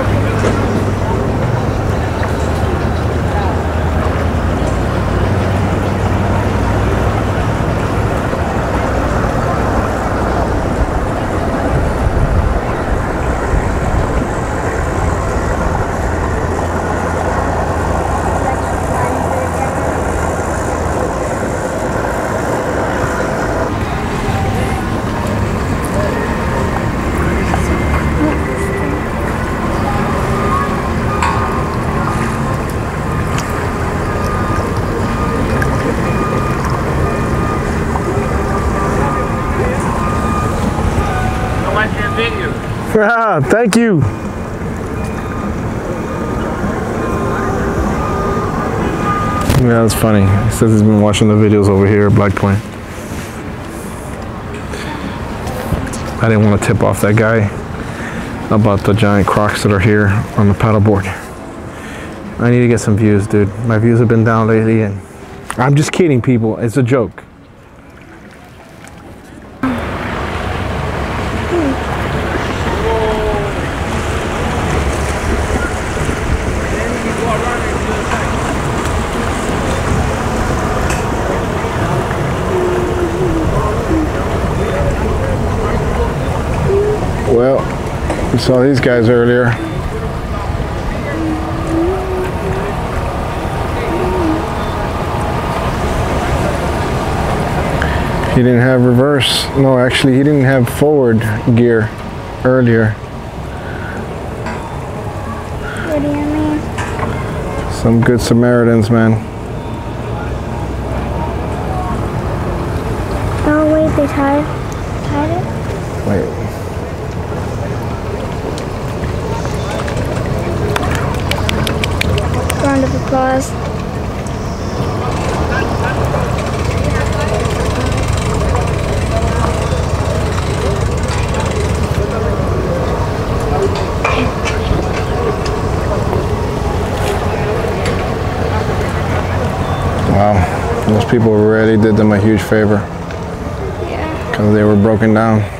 How Ah, thank you. Yeah, that's funny. He says he's been watching the videos over here at Black Point. I didn't want to tip off that guy about the giant crocs that are here on the paddleboard. I need to get some views, dude. My views have been down lately, and I'm just kidding, people. It's a joke. Well, we saw these guys earlier. He didn't have reverse. No, actually, he didn't have forward gear earlier. What do you mean? Some good Samaritans, man. Oh wait, they tied tied it. Wait. Applause. Wow. Those people really did them a huge favor Yeah. because they were broken down.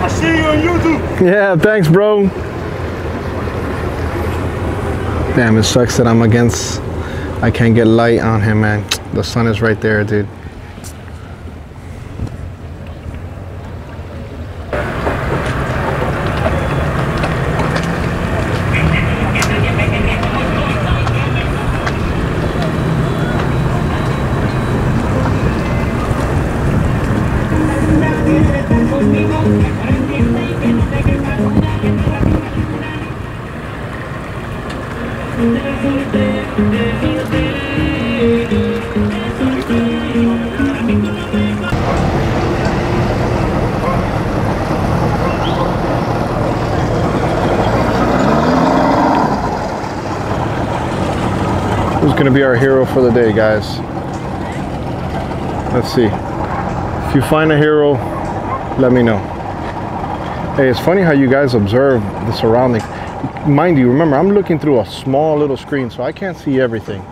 I see you on YouTube. Yeah, thanks, bro. Damn, it sucks that I'm against. I can't get light on him, man. The sun is right there, dude. Gonna be our hero for the day, guys. Let's see. If you find a hero, let me know. Hey, it's funny how you guys observe the surroundings. Mind you, remember, I'm looking through a small little screen, so I can't see everything.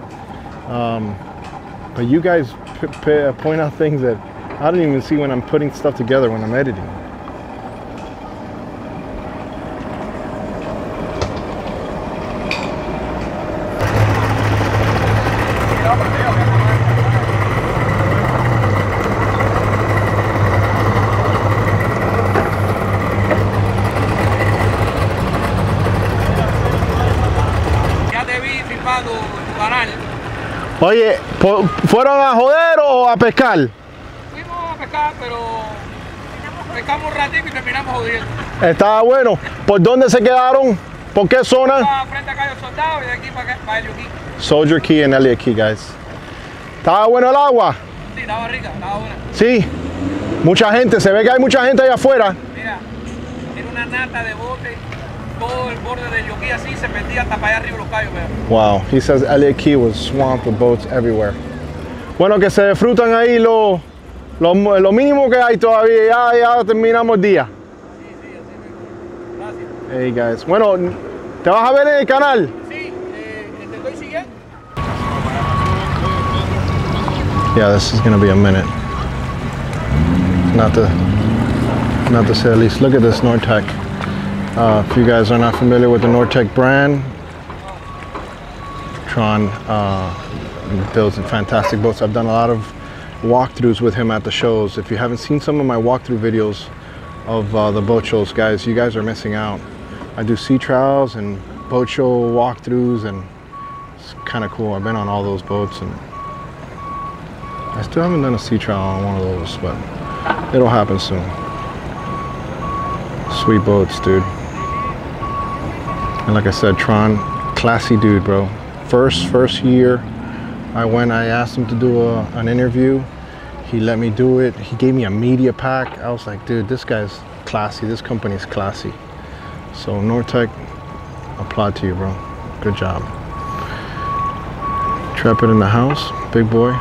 Um, but you guys point out things that I don't even see when I'm putting stuff together when I'm editing. Oye, ¿fueron a joder o a pescar? Fuimos a pescar, pero pescamos un ratito y terminamos jodiendo. Estaba bueno. ¿Por dónde se quedaron? ¿Por qué zona? Estaba frente a Cayo Soldado y de aquí para, para el Yuquí. Soldier Key and Elliott Key, guys. ¿Estaba bueno el agua? Sí, estaba rica, estaba buena. Sí. Mucha gente, se ve que hay mucha gente allá afuera. Mira, era una nata de bote, todo el borde del Yuquí así, se perdía hasta para allá arriba los callos, vea. Wow, he says Elliott Key was swamped with boats everywhere. Bueno, que se disfrutan ahí lo, lo, lo mínimo que hay todavía. Ya, ya terminamos el día. Gracias. Hey guys. Bueno, ¿te vas a ver en el canal? Sí, eh, te estoy siguiendo. Yeah, this is gonna be a minute. Not to, not to say the least. Look at this Nortec. Uh, if you guys are not familiar with the Nor-Tech brand, Trond uh, builds fantastic boats. I've done a lot of walkthroughs with him at the shows. If you haven't seen some of my walkthrough videos of uh, the boat shows, guys, you guys are missing out. I do sea trials and boat show walkthroughs, and it's kind of cool. I've been on all those boats and. I still haven't done a sea trial on one of those, but it'll happen soon. Sweet boats, dude. And like I said, Trond, classy dude, bro. First, first year, I went. I asked him to do a, an interview. He let me do it. He gave me a media pack. I was like, dude, this guy's classy. This company's classy. So Nor-Tech, applaud to you, bro. Good job. Trepid in the house, big boy.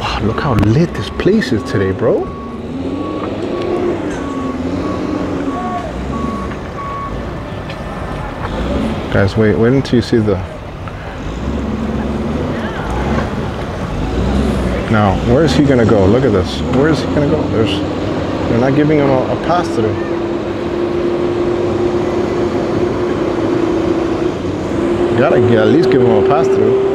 Wow, look how lit this place is today, bro. Guys, wait, wait until you see the. Now, where is he gonna go? Look at this. Where is he gonna go? There's, they're not giving him a, a pass through. Gotta get, at least give him a pass through.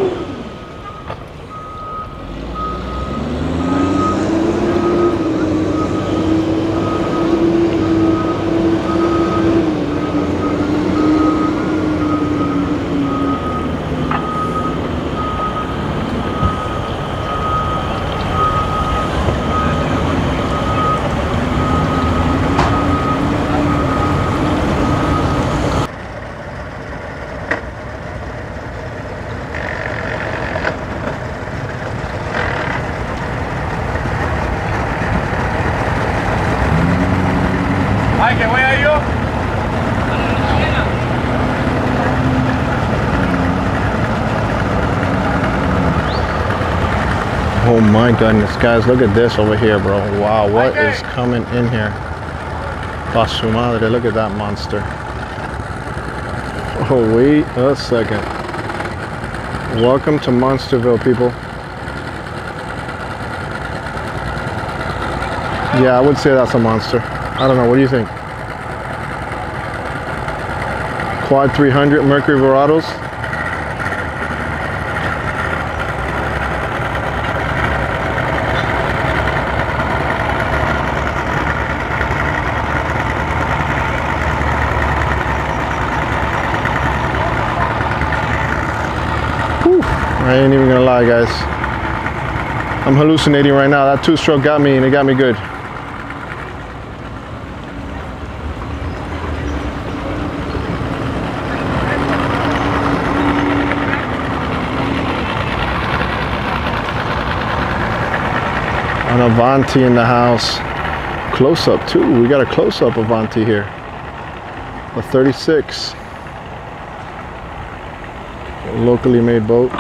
Goodness, guys, look at this over here, bro. Wow, what is coming in here? Oh, su madre, look at that monster. Oh, wait a second. Welcome to Monsterville, people. Yeah, I would say that's a monster. I don't know, what do you think? Quad 300 Mercury Verados. I ain't even gonna lie, guys. I'm hallucinating right now. That two stroke got me and it got me good. An Avanti in the house. Close up too. We got a close up Avanti here. A 36. locally made boat.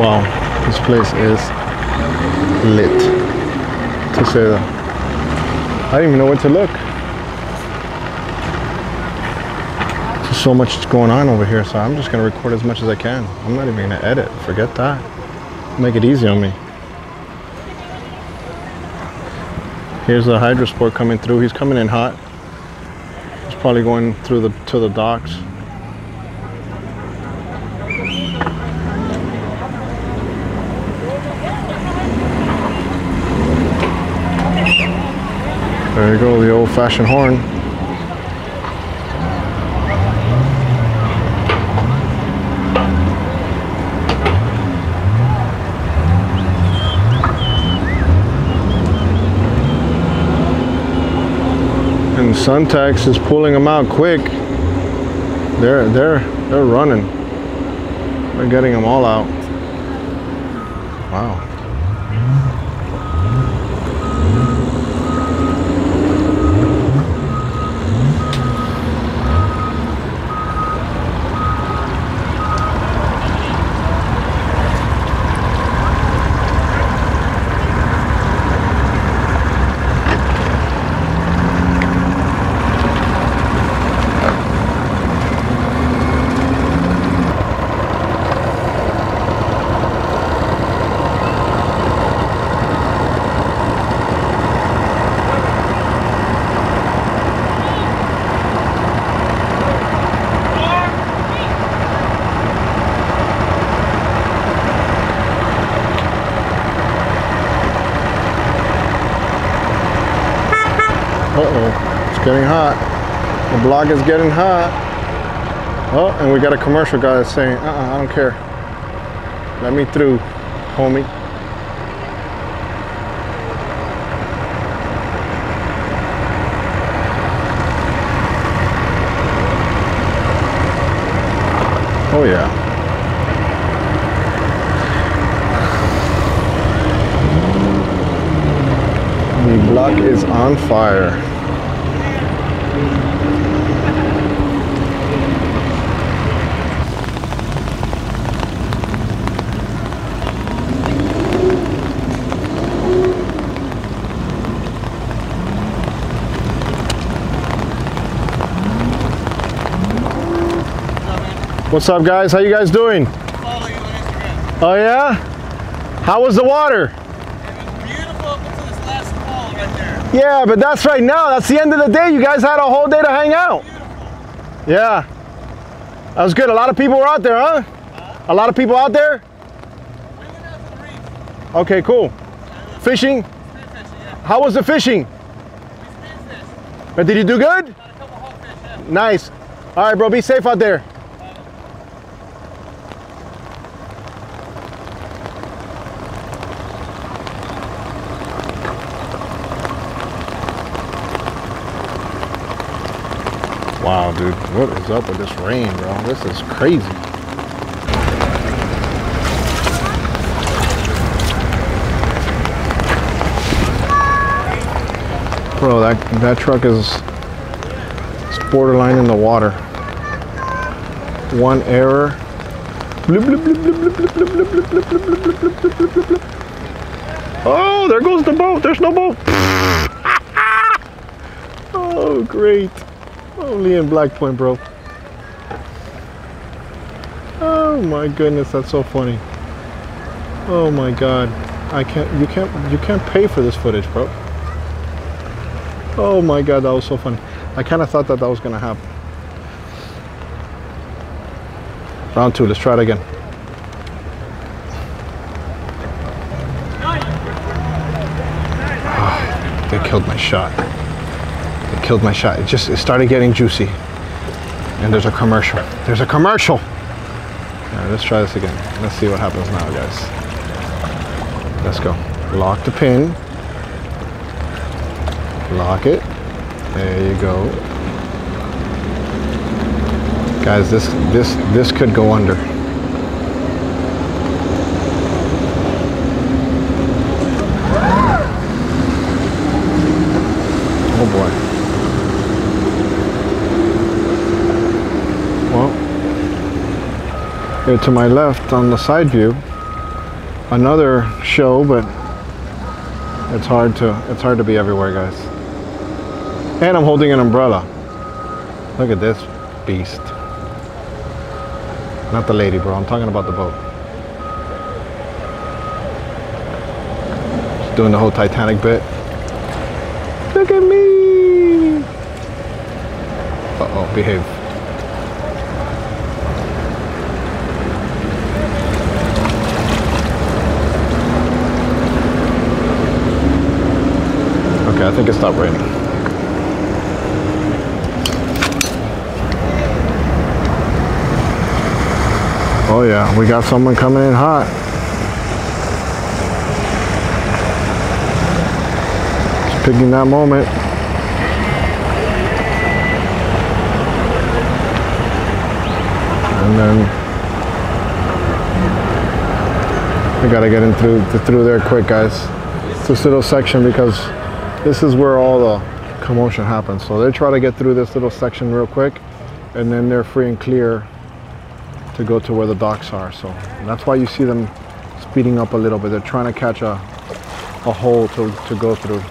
Wow, this place is lit. To say that. I don't even know where to look. There's so much going on over here, so I'm just gonna record as much as I can. I'm not even gonna edit. Forget that. Make it easy on me. Here's the Hydra-Sport coming through. He's coming in hot. He's probably going through the to the docks. There you go, the old fashioned horn. And Suntax is pulling them out quick. They're they're they're running. They're getting them all out. Wow. Uh-oh, it's getting hot. The blog is getting hot. Oh, and we got a commercial guy that's saying, uh-uh, I don't care. Let me through, homie. Oh yeah. The block is on fire. What's up guys? How you guys doing? Follow you on Instagram. Oh yeah? How was the water? It was beautiful up until this last fall right there. Yeah, but that's right now. That's the end of the day. You guys had a whole day to hang out. Beautiful. Yeah. That was good. A lot of people were out there, huh? A lot of people out there? We out the. Okay, cool. Fishing? Fishing, yeah. How was the fishing? But did you do good? Hawkfish, yeah. Nice. All right, bro. Be safe out there. wow, dude. What is up with this rain, bro? This is crazy. Bro, that, that truck is it's borderline in the water. One error. Oh, there goes the boat. There's no boat. oh, great. Only in Black Point, bro. Oh my goodness, that's so funny. Oh my god. I can't you can't you can't pay for this footage, bro. Oh my god, that was so funny. I kind of thought that that was going to happen. Round 2, let's try it again. Ah, they killed my shot. Killed my shot. It just it started getting juicy. And there's a commercial. There's a commercial. All right, let's try this again. Let's see what happens now, guys. Let's go. Lock the pin. Lock it. There you go. Guys, this this this could go under. To my left on the side view, another show, but it's hard to it's hard to be everywhere, guys. And I'm holding an umbrella. Look at this beast. Not the lady, bro. I'm talking about the boat. Just doing the whole Titanic bit. Look at me. Uh oh, behave. Okay, I think it stopped raining. Oh yeah, we got someone coming in hot. Just picking that moment. And then we gotta get in through through there quick, guys. This little section because this is where all the commotion happens. So they try to get through this little section real quick, and then they're free and clear to go to where the docks are. So that's why you see them speeding up a little bit. They're trying to catch a, a hole to, to go through.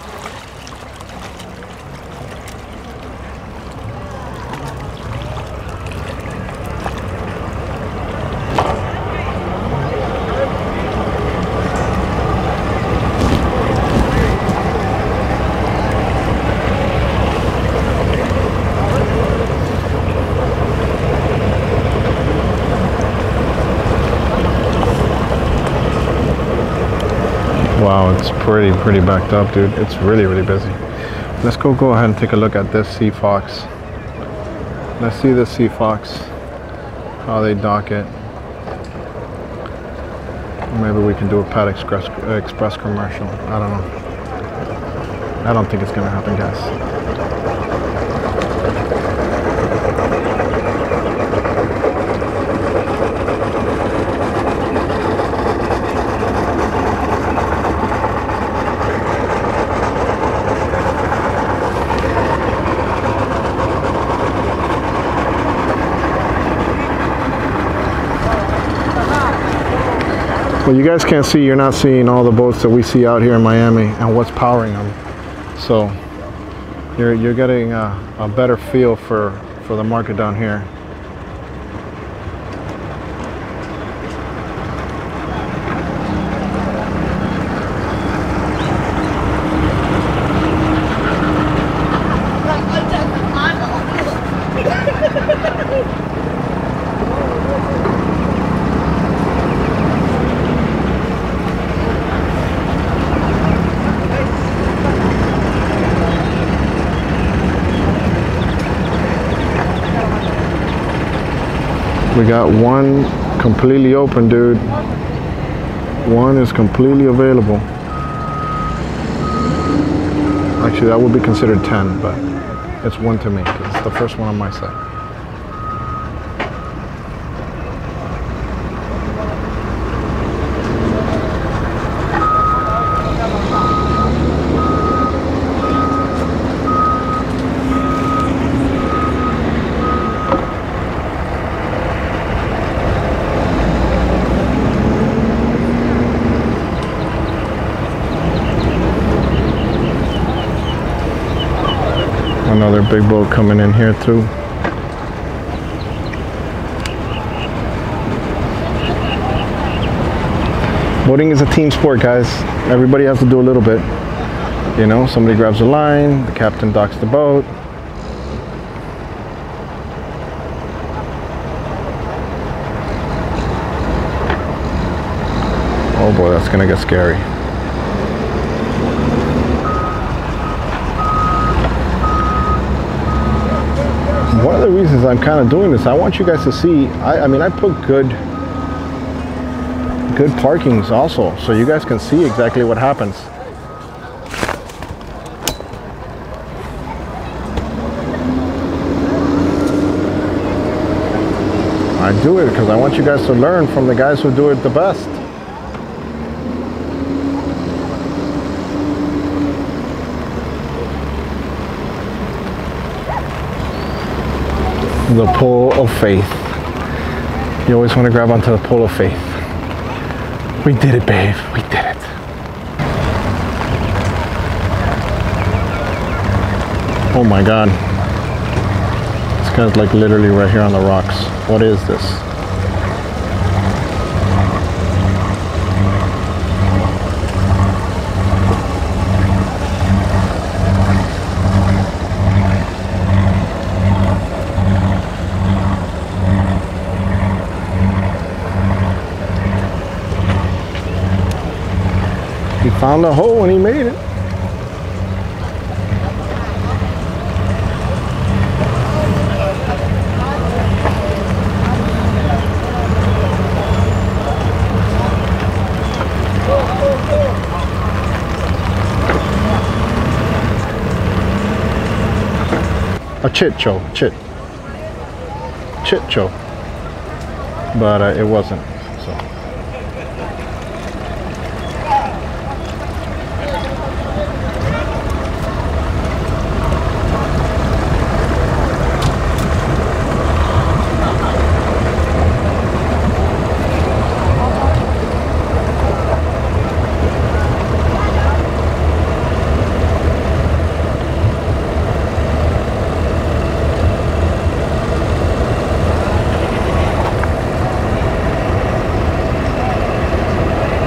Wow, it's pretty, pretty backed up, dude. It's really, really busy. Let's go go ahead and take a look at this Sea Fox. Let's see the Sea Fox, how they dock it. Maybe we can do a Pad Express, Express commercial. I don't know. I don't think it's gonna happen, guys. Well, you guys can't see, you're not seeing all the boats that we see out here in Miami and what's powering them. So you're, you're getting a, a better feel for, for the market down here. Got one completely open, dude. One is completely available. Actually, that would be considered 10, but it's one to me. it's the first one on my side. Another big boat coming in here too. Boating is a team sport, guys. Everybody has to do a little bit. You know, somebody grabs the line, the captain docks the boat. Oh boy, that's gonna get scary. the reasons I'm kind of doing this. I want you guys to see. I, I mean, I put good, good parkings also, so you guys can see exactly what happens. I do it because I want you guys to learn from the guys who do it the best. The pole of faith. You always want to grab onto the pole of faith. We did it, babe. We did it. Oh my god. This guy's like literally right here on the rocks. What is this? Found a hole and he made it. A chicho, chit, chicho, but uh, it wasn't. So.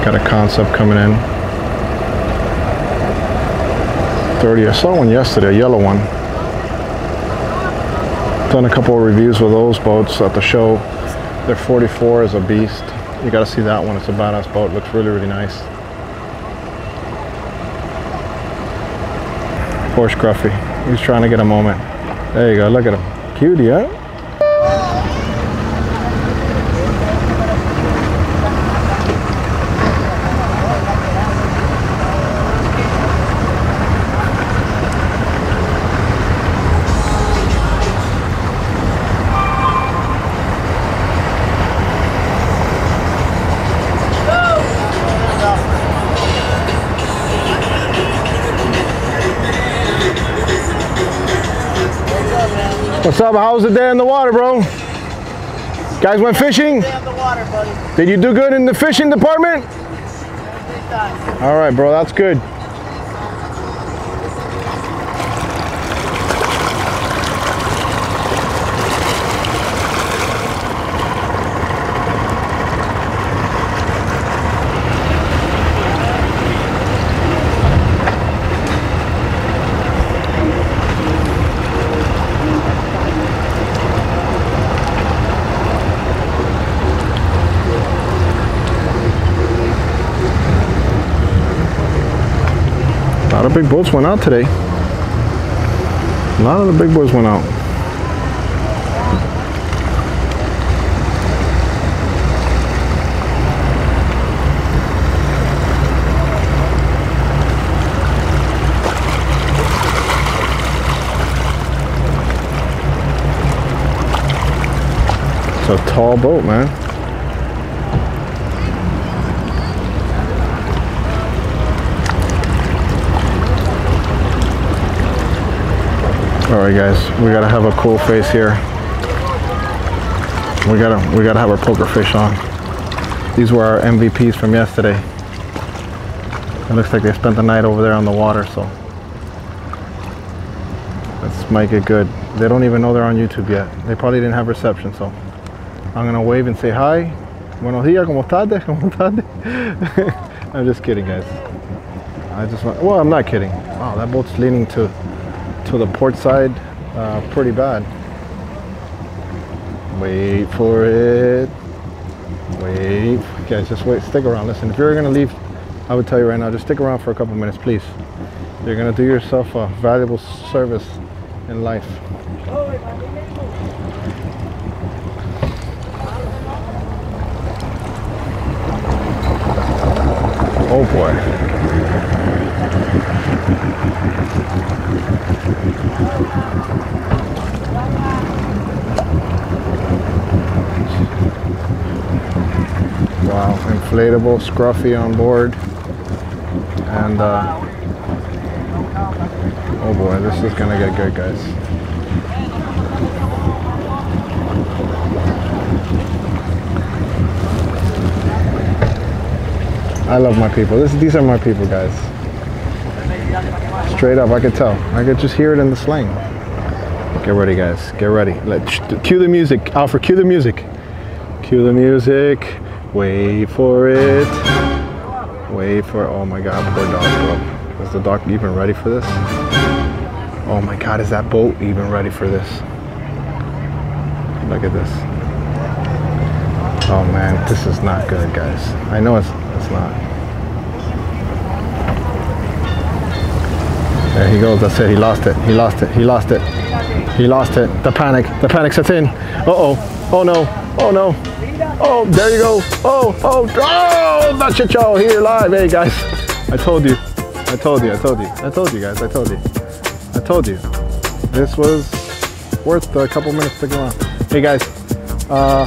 Got a concept coming in. 30. I saw one yesterday, a yellow one. Done a couple of reviews with those boats at the show. Their 44 is a beast. You gotta see that one. It's a badass boat. Looks really, really nice. Poor Scruffy. He's trying to get a moment. There you go. Look at him. Cutie, huh? What's up? How was the day in the water, bro? Guys went fishing? water. Did you do good in the fishing department? All right, bro, that's good. Lot of big boats went out today. A lot of the big boys went out. It's a tall boat, man. All right, guys, we gotta have a cool face here. We gotta, we gotta have our poker face on. These were our MVPs from yesterday. It looks like they spent the night over there on the water, so let's make it good. They don't even know they're on YouTube yet. They probably didn't have reception, so I'm gonna wave and say hi. Buenos días, ¿cómo estás? ¿Cómo estás? I'm just kidding, guys. I just want, well, I'm not kidding. Wow, that boat's leaning to to the port side uh, pretty bad. Wait for it. Wait. Guys, just wait. Stick around. Listen, if you're going to leave, I would tell you right now, just stick around for a couple minutes, please. You're going to do yourself a valuable service in life. Oh boy. Wow, inflatable scruffy on board. And, uh, oh boy, this is gonna get good, guys. I love my people. This, these are my people, guys. Straight up, I could tell. I could just hear it in the slang. Get ready, guys. Get ready. Let cue the music. Alfred, cue the music. Cue the music. Wait for it. Wait for. Oh my God, poor dog, bro. Is the dog even ready for this? Oh my God, is that boat even ready for this? Look at this. Oh man, this is not good, guys. I know it's it's not. There he goes. That's it. He lost it. He lost it. He lost it. He lost it. The panic. The panic sets in. Uh oh. Oh no. Oh no. Oh, there you go. Oh, oh, oh, that's your show here live. Hey guys, I told you. I told you. I told you. I told you guys. I told you. I told you. This was worth a couple minutes sticking on. Hey guys, uh,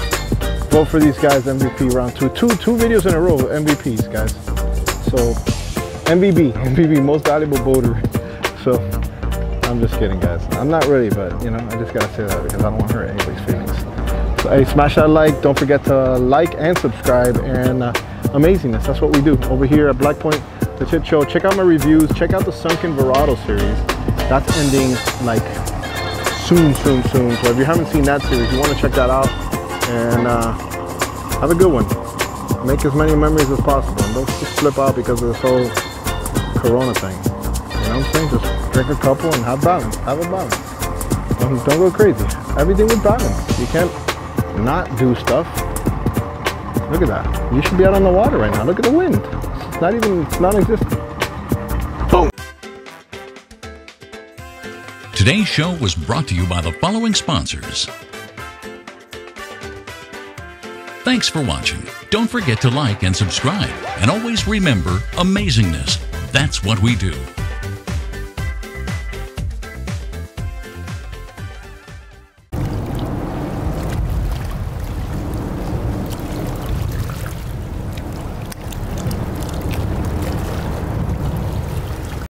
vote for these guys MVP round two. Two two videos in a row MVPs, guys. So MVB, MVB, most valuable boater. So I'm just kidding, guys. I'm not really, but you know, I just gotta say that because I don't want to hurt anybody's feelings. So hey, smash that like. Don't forget to like and subscribe. And uh, amazingness, that's what we do over here at Black Point, the Chit Show. Check out my reviews. Check out the Sunken Verado series. That's ending like soon, soon, soon. So if you haven't seen that series, you want to check that out. And uh, have a good one. Make as many memories as possible. And don't just flip out because of this whole Corona thing. I'm saying? Just drink a couple and have balance. Have a balance. Don't, don't go crazy. Everything with balance. You can't not do stuff. Look at that. You should be out on the water right now. Look at the wind. It's not even, it's non-existent. Boom. Today's show was brought to you by the following sponsors. Thanks for watching. Don't forget to like and subscribe. And always remember amazingness. That's what we do.